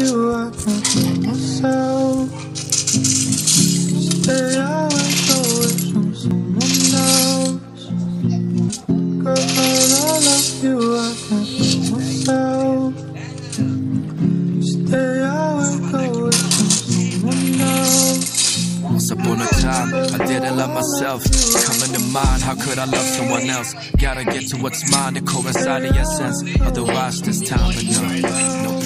you, I can't feel myself. Stay away, away from someone else. Girl, I love you, I can't feel myself. Stay away, away from someone else. Once upon a time, I didn't love myself. Coming to mind, how could I love someone else? Gotta get to what's mine to coincide in your sense. Otherwise, this time, but no, no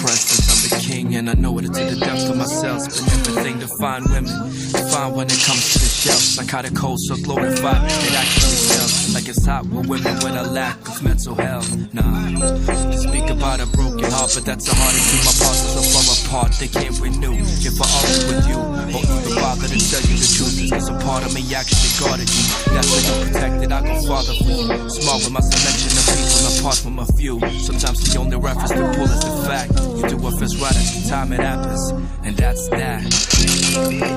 and I know it to the depth of myself. Spend everything to find women, to find when it comes to the shelf. Psychotic cold, so glorified, it actually sells. Like it's hot with women with a lack of mental health. Nah, speak about a broken heart, but that's a heart to keep my parts so far apart. They can't renew if I argue with you, or even bother to tell you the truth. Cause a part of me actually guarded you. That's when you're protected, I go farther for you. Small with my selection of people apart from a few. Sometimes the only reference to pull is the fact. Do feels right at the time it happens, and that's that.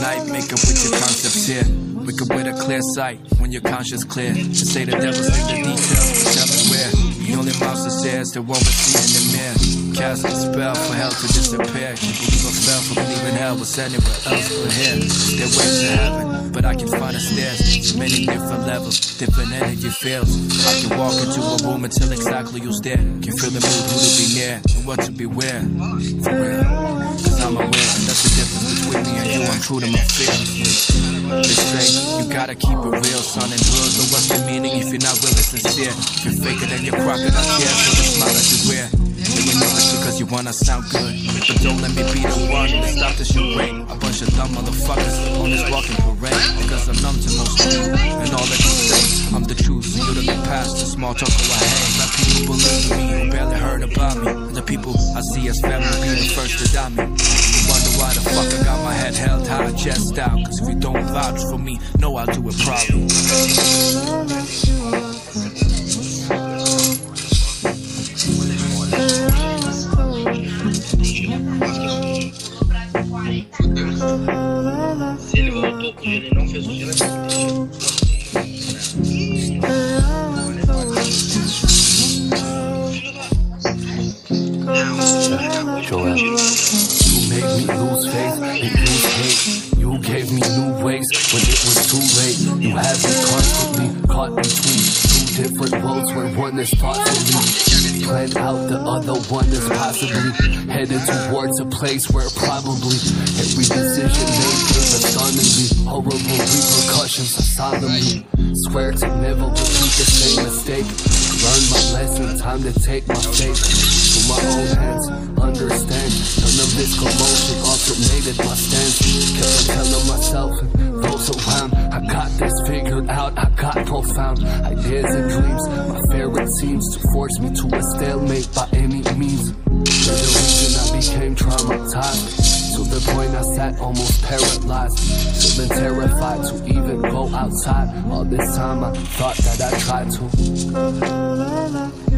Make up with your concepts here. Wake up with a clear sight when your conscience clear. To say the devil's in the details, but tell me where. The only monster says the one we see in the mirror. Cast a spell for hell to disappear. Can't I fell from believing hell was anywhere else but here. There ways to heaven, but I can find the stairs. So many different levels, different energy fields. I can walk into a room and tell exactly who's there. Can feel the mood, who to be near, and what to beware. For real, that's the difference between me and you. I'm true to my feelings. They say you gotta keep it real, son and real. So what's the meaning if you're not really sincere? If you're faker than your crocodile tears, so the smile that you wear. And you know it's because you wanna sound good. But don't let me be the one to stop this charade. A bunch of dumb motherfuckers on this walking parade. Because I'm numb to most of you and all that you say. I'm the truth, so you're the past. The small talk of I hang. Let people believe in me who barely heard about me. And the people I see as family be the first to die me. Chest out. Cause if you don't vouch for me, know I'll do it proudly. Joel. When it was too late. You have me constantly caught between two different roads where one is taught to lead. Plan out the other one is possibly headed towards a place where probably every decision made came stunningly. Horrible repercussions are solemnly. Swear to never repeat the same mistake. Learn my lesson, time to take my fate my own hands. Understand, none of this commotion alternated my stance. On telling myself those around, I got this figured out. I got profound ideas and dreams. My favorite seems to force me to a stalemate by any means. You're the reason I became traumatized. To the point I sat almost paralyzed. Feeling terrified to even go outside. All this time I thought that I tried to.